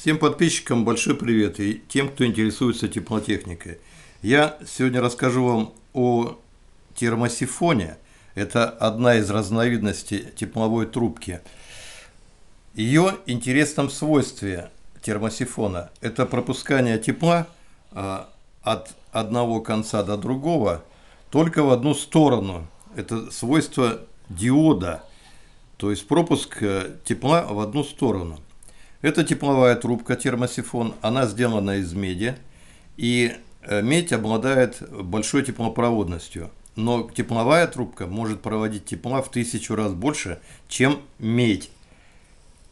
Всем подписчикам большой привет и тем, кто интересуется теплотехникой. Я сегодня расскажу вам о термосифоне. Это одна из разновидностей тепловой трубки. Ее интересном свойстве термосифона – это пропускание тепла а, от одного конца до другого только в одну сторону. Это свойство диода, то есть пропуск э, тепла в одну сторону. Это тепловая трубка термосифон, она сделана из меди, и э, медь обладает большой теплопроводностью. Но тепловая трубка может проводить тепла в тысячу раз больше, чем медь.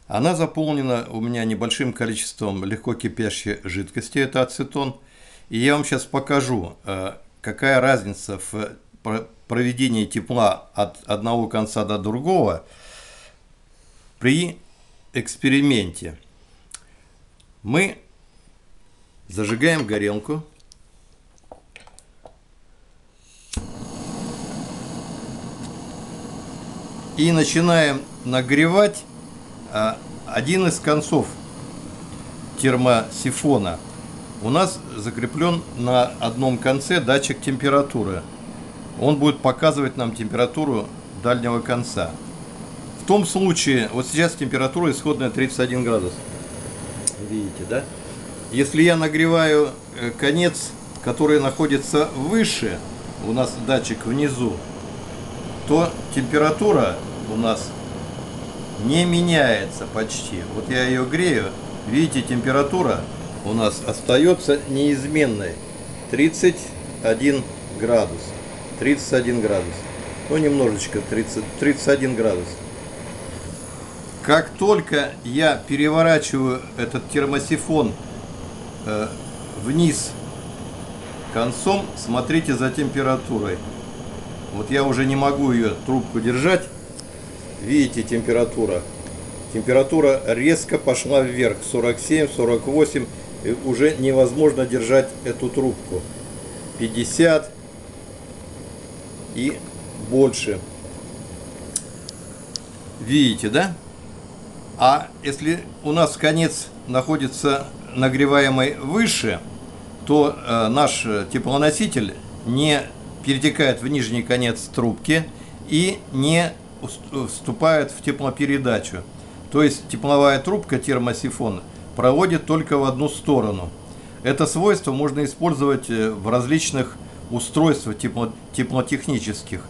Она заполнена у меня небольшим количеством легко кипящей жидкости, это ацетон. И я вам сейчас покажу, э, какая разница в проведении тепла от одного конца до другого при эксперименте. Мы зажигаем горелку. И начинаем нагревать а, один из концов термосифона. У нас закреплен на одном конце датчик температуры. Он будет показывать нам температуру дальнего конца. Том случае, вот сейчас температура исходная 31 градус. Видите, да? Если я нагреваю э, конец, который находится выше, у нас датчик внизу, то температура у нас не меняется почти. Вот я ее грею, видите, температура у нас остается неизменной. 31 градус. 31 градус. Ну, немножечко, 30, 31 градус. Как только я переворачиваю этот термосифон э, вниз концом, смотрите за температурой. Вот я уже не могу ее трубку держать. Видите температура. Температура резко пошла вверх. 47, 48. И уже невозможно держать эту трубку. 50 и больше. Видите, да? А если у нас конец находится нагреваемый выше, то э, наш теплоноситель не перетекает в нижний конец трубки и не вступает в теплопередачу. То есть тепловая трубка термосифон проводит только в одну сторону. Это свойство можно использовать э, в различных устройствах тепло теплотехнических.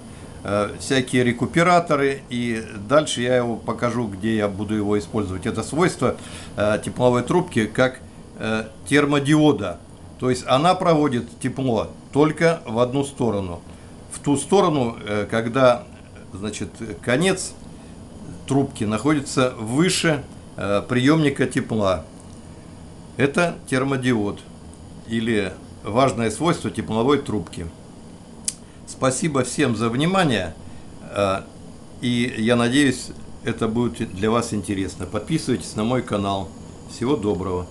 Э, всякие рекуператоры, и дальше я его покажу, где я буду его использовать. Это свойство э, тепловой трубки как э, термодиода, то есть она проводит тепло только в одну сторону. В ту сторону, когда значит, конец трубки находится выше приемника тепла. Это термодиод или важное свойство тепловой трубки. Спасибо всем за внимание. Э, и я надеюсь, это будет для вас интересно. Подписывайтесь на мой канал. Всего доброго.